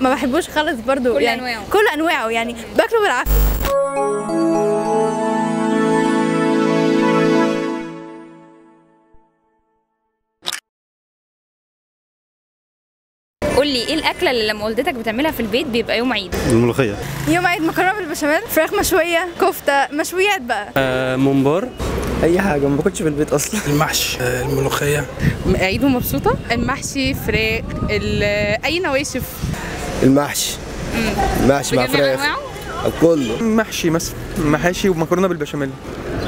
ما بحبوش خالص برضو كل يعني. أنواعه. كل أنواعه يعني. باكله بالعافية. قول لي إيه الأكلة اللي لما والدتك بتعملها في البيت بيبقى يوم عيد؟ الملوخية. يوم عيد مكرونة بالبشاميل فراخ مشوية كفتة مشويات بقى. ممبار. أي حاجة ما باكلش في البيت أصلا. المحشي آه، الملوخية. عيد ومبسوطة؟ المحشي فراخ ال- أي نواشف. المحشي. المحشي مع فراخ. كله. محشي مثلا محاشي ومكرونة بالبشاميل.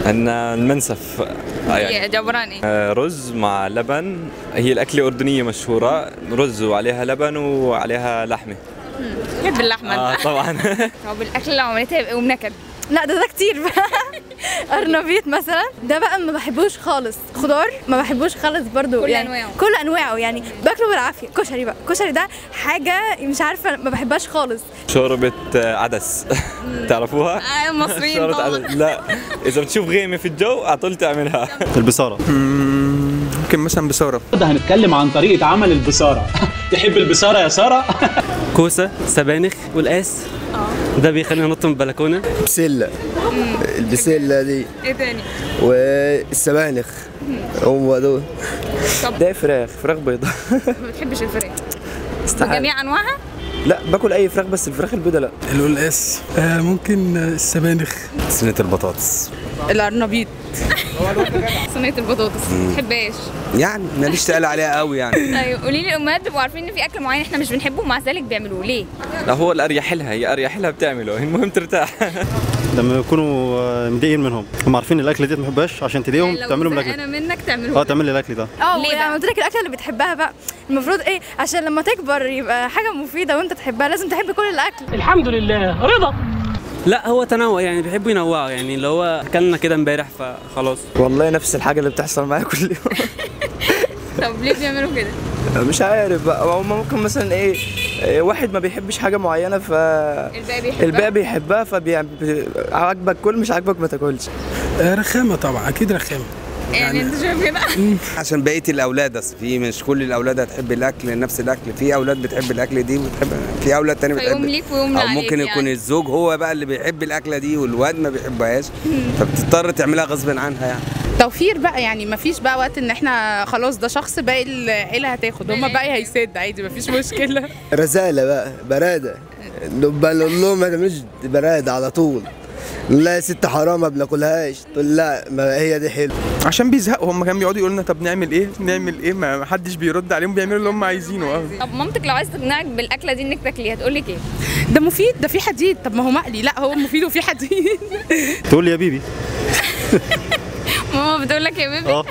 عندنا المنسف عباره عن إيه آه، رز مع لبن. هي الأكلة أردنية مشهورة. رز وعليها لبن وعليها لحمة. بحب اللحمة. آه طبعا. طب الأكل اللي عملتها يبقى يوم نكد لا ده ده كتير. بقى أرنبيط مثلا ده بقى ما بحبوش خالص. خضار ما بحبوش خالص برضو كل يعني أنواعه. كل أنواعه يعني باكله بالعافية. كشري بقى كشري ده حاجة مش عارفة ما بحبهاش خالص. شوربة آه، عدس. تعرفوها؟ آه مصريين شوربة طبعا. عدس لا إذا بتشوف غيمة في الجو على طول تعملها. البصارة. ممكن مثلا بصاره هنتكلم عن طريقة عمل البصارة تحب البصارة يا سارة؟ كوسة سبانخ والقاس. ده بيخلينا ننط من البلكونة. بسلة. البسلة دي. إيه تاني؟ والسبانخ. هم دول. ده فراخ فراخ بيضاء ما بتحبش الفراخ. استحالة. بجميع أنواعها؟ لا باكل أي فراخ بس الفراخ البيضاء لا. القلقاس. آه، ممكن السبانخ. صينية البطاطس. الأرنبيط. صينية البطاطس. ما بتحبهاش يعني ماليش تقال عليها قوي يعني. أيوه قولي لي الامهات بيبقوا عارفين إن في أكل معين إحنا مش بنحبه ومع ذلك بيعملوه. ليه؟ لا هو الأريح لها هي أريح لها بتعمله. المهم ترتاح. لما يكونوا آه، مضايقين منهم. هم عارفين الأكل دي ما بحبهاش عشان تضايقهم تعملهم الأكل. أنا منك تعمله آه تعمل لي الأكل ده. آه ليه يعني بقى؟ قلت لك الأكلة اللي بتحبها بقى. المفروض إيه؟ عشان لما تكبر يبقى حاجة مفيدة وأنت تحبها لازم تحب كل الأكل. الحمد لله. رضا. لا هو تنوع يعني بيحبوا ينوعوا يعني اللي هو أكلنا كده امبارح فخلاص. والله نفس الحاجة اللي بتحصل معايا كل يوم. طب ليه بيعملوا كده؟ مش عارف بقى. هم ممكن مثلا إيه إيه، واحد ما بيحبش حاجة معينة ف الباقي بيحبها؟ الباقي بيحبها فعاجبك كل مش عاجبك ما تاكلش. آه، رخامة طبعا أكيد رخامة. يعني انت شايف كده؟ عشان بقية الأولاد أصل في مش كل الأولاد هتحب الأكل نفس الأكل. في أولاد بتحب الأكل دي وبتحب في أولاد تاني بتحب ليك ويوم أو ممكن يكون يعني. الزوج هو بقى اللي بيحب الأكلة دي والواد ما بيحبهاش. فبتضطر تعملها غصب عنها يعني. توفير بقى يعني مفيش بقى وقت إن إحنا خلاص ده شخص باقي العيلة هتاخد؟ هما باقي هيسد عادي مفيش مشكلة. رسالة بقى برادة. نبقى نقول لهم ما تعملوش برادة على طول. لا يا ست حرام ما بناكلهاش. تقول لا ما هي دي حلوة عشان بيزهقوا هم كانوا بيقعدوا يقولوا لنا طب نعمل إيه؟ نعمل إيه؟ ما حدش بيرد عليهم بيعملوا اللي هم عايزينه. آه. طب مامتك لو عايزة تقنعك بالأكلة دي إنك تاكليها هتقول لك إيه؟ ده مفيد ده فيه حديد. طب ما هو مقلي. لا هو مفيد وفيه حديد. تقول لي يا بيبي. ماما بتقول لك يا بيبي. آه.